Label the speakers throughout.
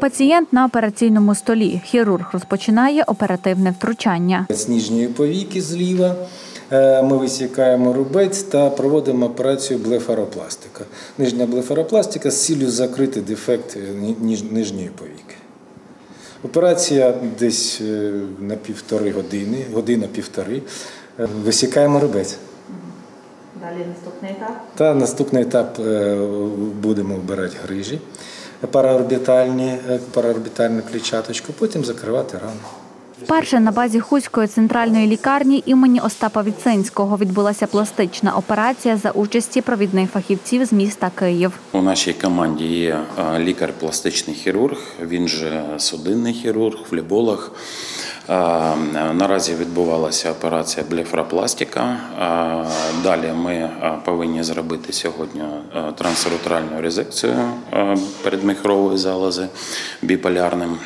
Speaker 1: Пацієнт на операційному столі. Хірург розпочинає оперативне втручання.
Speaker 2: З нижньої повіки зліва е, ми висікаємо рубець та проводимо операцію блефаропластика. Нижня блефаропластика з ціллю закрити дефект е, нижньої повіки. Операція десь е, на півтори години, година-півтори. Висікаємо рубець.
Speaker 1: Далі наступний етап.
Speaker 2: Та наступний етап будемо вбирати грижі параорбітальні, е, параорбітальну клітчаточку, потім закривати рану.
Speaker 1: Вперше на базі Хуської центральної лікарні імені Остапа Віцинського відбулася пластична операція за участі провідних фахівців з міста Київ.
Speaker 3: У нашій команді є е, лікар-пластичний хірург, він же судинний хірург, флеболог. Е, Наразі відбувалася операція блефаропластика. Е, Далі ми е, повинні зробити сьогодні е, трансуретральну резекцію передміхрової залози біполярним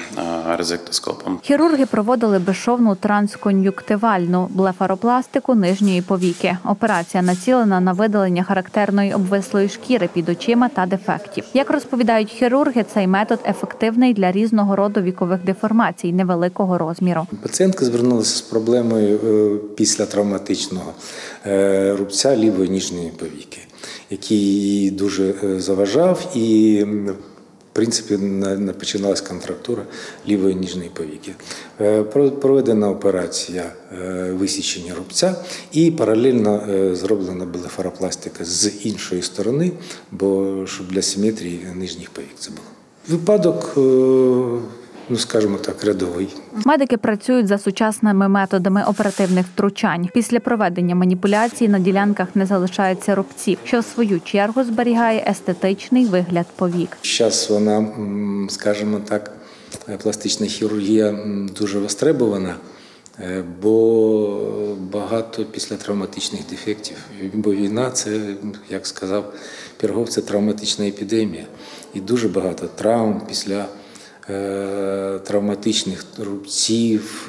Speaker 3: резектоскопом.
Speaker 1: Хірурги проводили безшовну транскон'юктивальну блефаропластику нижньої повіки. Операція націлена на видалення характерної обвислої шкіри під очима та дефектів. Як розповідають хірурги, цей метод ефективний для різного роду вікових деформацій невеликого розміру.
Speaker 2: Пацієнтка звернулася з проблемою е, після травматичного е, рубця лівої ніжньої повіки, який їй дуже е, заважав, і в принципі на- на- починалась контрактура лівої ніжної повіки. Проведена операція висічення рубця і паралельно зроблена блефаропластика з іншої сторони, бо щоб для симетрії нижніх повік це було. Випадок, ну скажімо так, рядовий.
Speaker 1: Медики працюють за сучасними методами оперативних втручань. Після проведення маніпуляцій на ділянках не залишається рубців, що в свою чергу зберігає естетичний вигляд повік.
Speaker 2: Зараз вона, скажімо так, е, пластична хірургія дуже востребована, е, бо багато післятравматичних дефектів. Бо війна це, як сказав Піргов, це травматична епідемія. І дуже багато травм після травматичних рубців,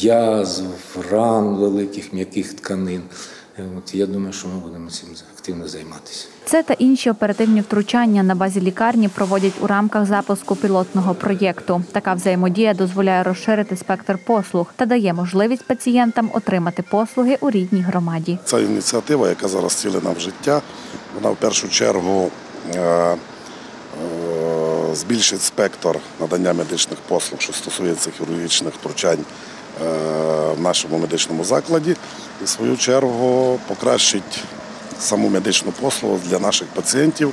Speaker 2: язв, ран великих м'яких тканин. Е, От я думаю, що ми будемо цим активно займатися.
Speaker 1: Це та інші оперативні втручання на базі лікарні проводять у рамках запуску пілотного проєкту. Така взаємодія дозволяє розширити спектр послуг та дає можливість пацієнтам отримати послуги у рідній громаді.
Speaker 4: Ця ініціатива, яка зараз цілена в життя, вона в першу чергу е, е, збільшить спектр надання медичних послуг, що стосується хірургічних втручань е, в нашому медичному закладі, і в свою чергу покращить саму медичну послугу для наших пацієнтів,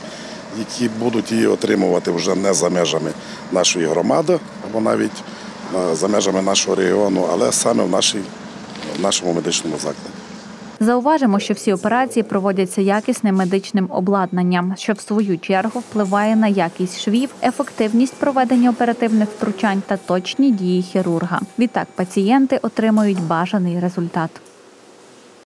Speaker 4: які будуть її отримувати вже не за межами нашої громади або навіть е, за межами нашого регіону, але саме в, нашій, в нашому медичному закладі.
Speaker 1: Зауважимо, що всі операції проводяться якісним медичним обладнанням, що в свою чергу впливає на якість швів, ефективність проведення оперативних втручань та точні дії хірурга. Відтак пацієнти отримують бажаний результат.